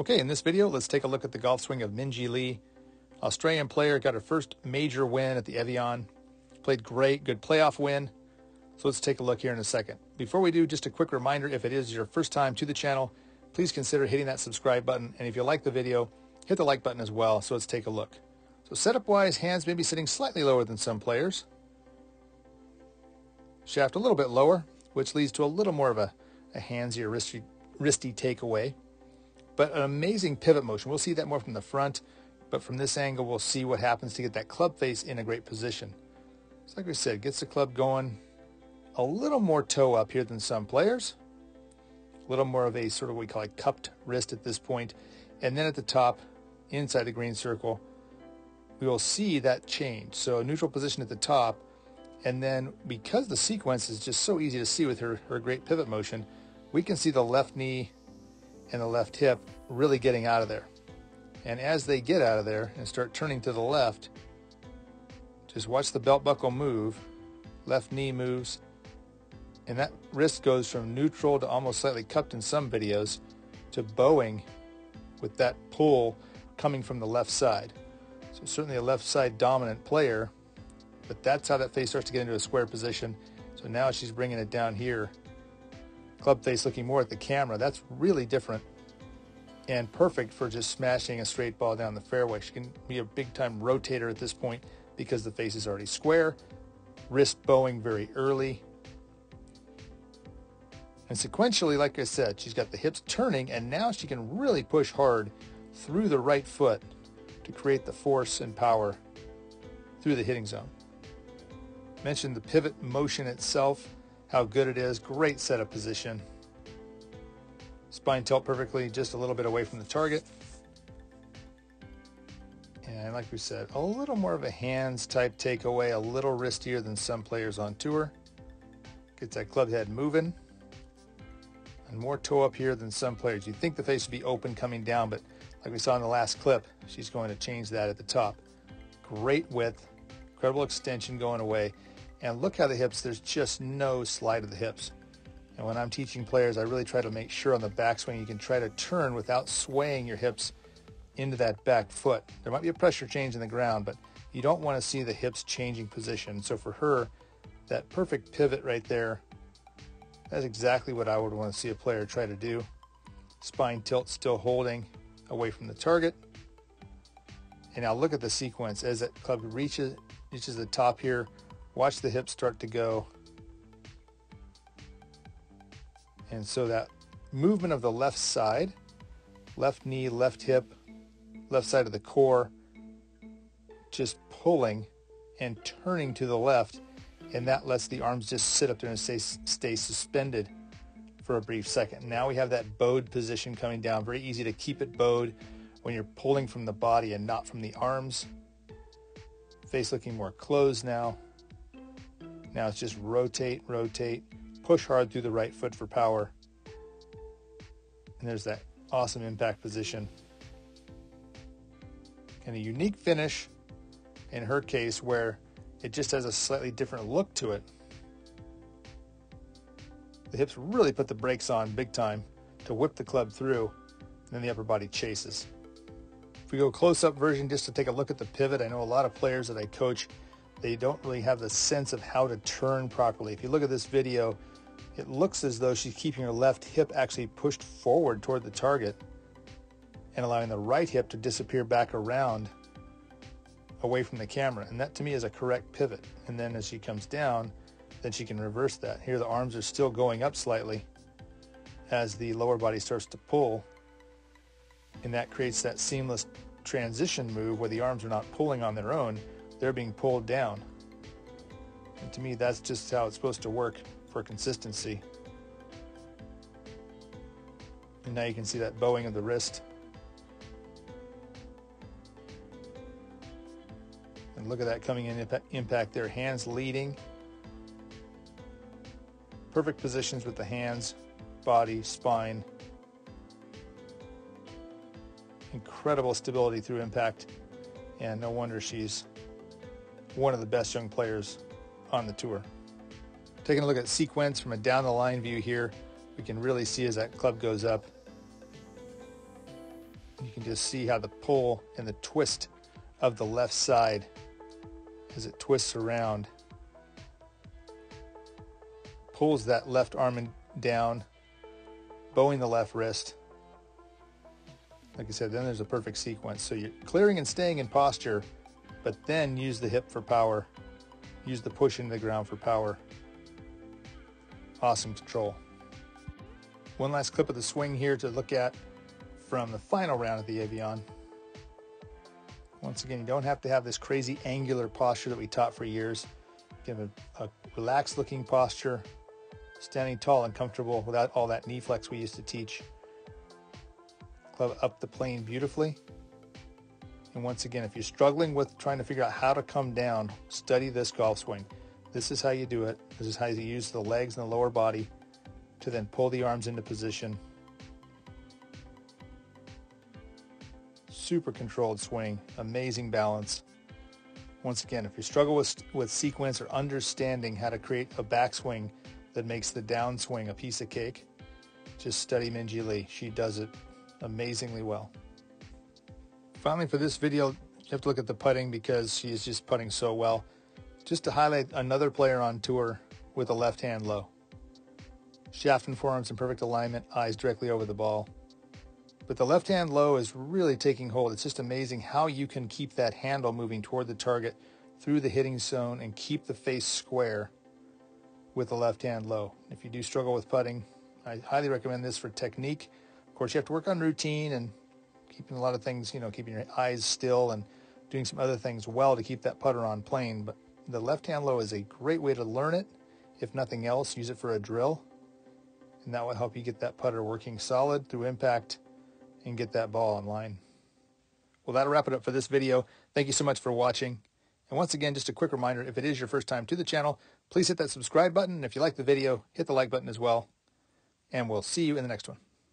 Okay, in this video, let's take a look at the golf swing of Minjee Lee. Australian player, got her first major win at the Evian. Played great, good playoff win. So let's take a look here in a second. Before we do, just a quick reminder, if it is your first time to the channel, please consider hitting that subscribe button. And if you like the video, hit the like button as well. So let's take a look. So setup-wise, hands may be sitting slightly lower than some players. Shaft a little bit lower, which leads to a little more of a, a handsy or wristy, wristy takeaway but an amazing pivot motion. We'll see that more from the front, but from this angle, we'll see what happens to get that club face in a great position. So like we said, gets the club going a little more toe up here than some players. A little more of a sort of what we call a cupped wrist at this point. And then at the top, inside the green circle, we will see that change. So a neutral position at the top, and then because the sequence is just so easy to see with her, her great pivot motion, we can see the left knee and the left hip really getting out of there. And as they get out of there and start turning to the left, just watch the belt buckle move, left knee moves, and that wrist goes from neutral to almost slightly cupped in some videos to bowing with that pull coming from the left side. So certainly a left side dominant player, but that's how that face starts to get into a square position. So now she's bringing it down here club face looking more at the camera. That's really different and perfect for just smashing a straight ball down the fairway. She can be a big time rotator at this point because the face is already square, wrist bowing very early. And sequentially, like I said, she's got the hips turning and now she can really push hard through the right foot to create the force and power through the hitting zone. Mentioned the pivot motion itself how good it is. Great setup position. Spine tilt perfectly, just a little bit away from the target. And like we said, a little more of a hands type takeaway, a little wristier than some players on tour. Gets that club head moving. And more toe up here than some players. You'd think the face would be open coming down, but like we saw in the last clip, she's going to change that at the top. Great width, incredible extension going away. And look how the hips, there's just no slide of the hips. And when I'm teaching players, I really try to make sure on the backswing you can try to turn without swaying your hips into that back foot. There might be a pressure change in the ground, but you don't want to see the hips changing position. So for her, that perfect pivot right there, that's exactly what I would want to see a player try to do. Spine tilt still holding away from the target. And now look at the sequence as that club reaches reaches the top here, Watch the hips start to go. And so that movement of the left side, left knee, left hip, left side of the core, just pulling and turning to the left. And that lets the arms just sit up there and stay, stay suspended for a brief second. Now we have that bowed position coming down. Very easy to keep it bowed when you're pulling from the body and not from the arms. Face looking more closed now. Now it's just rotate, rotate, push hard through the right foot for power. And there's that awesome impact position. And a unique finish in her case where it just has a slightly different look to it. The hips really put the brakes on big time to whip the club through, and then the upper body chases. If we go close up version just to take a look at the pivot, I know a lot of players that I coach they don't really have the sense of how to turn properly. If you look at this video, it looks as though she's keeping her left hip actually pushed forward toward the target and allowing the right hip to disappear back around away from the camera. And that to me is a correct pivot. And then as she comes down, then she can reverse that. Here the arms are still going up slightly as the lower body starts to pull. And that creates that seamless transition move where the arms are not pulling on their own, they're being pulled down. And to me, that's just how it's supposed to work for consistency. And now you can see that bowing of the wrist. And look at that coming in impact there. Hands leading. Perfect positions with the hands, body, spine. Incredible stability through impact. And no wonder she's one of the best young players on the tour. Taking a look at sequence from a down the line view here, we can really see as that club goes up. You can just see how the pull and the twist of the left side as it twists around pulls that left arm down, bowing the left wrist. Like I said, then there's a perfect sequence. So you're clearing and staying in posture, but then use the hip for power. Use the push into the ground for power. Awesome control. One last clip of the swing here to look at from the final round of the Evian. Once again, you don't have to have this crazy angular posture that we taught for years. Give a, a relaxed looking posture, standing tall and comfortable without all that knee flex we used to teach. Club up the plane beautifully. And once again, if you're struggling with trying to figure out how to come down, study this golf swing. This is how you do it. This is how you use the legs and the lower body to then pull the arms into position super controlled swing, amazing balance. Once again, if you struggle with, with sequence or understanding how to create a backswing that makes the downswing a piece of cake, just study Minjee Lee. She does it amazingly well. Finally, for this video, you have to look at the putting because she is just putting so well. Just to highlight another player on tour with a left hand low. Shaft and forearms in perfect alignment, eyes directly over the ball. But the left hand low is really taking hold. It's just amazing how you can keep that handle moving toward the target through the hitting zone and keep the face square with the left hand low. If you do struggle with putting, I highly recommend this for technique. Of course, you have to work on routine and keeping a lot of things, you know, keeping your eyes still and doing some other things well to keep that putter on plane. But the left hand low is a great way to learn it. If nothing else, use it for a drill. And that will help you get that putter working solid through impact and get that ball online. Well, that'll wrap it up for this video. Thank you so much for watching. And once again, just a quick reminder, if it is your first time to the channel, please hit that subscribe button. And if you like the video, hit the like button as well. And we'll see you in the next one.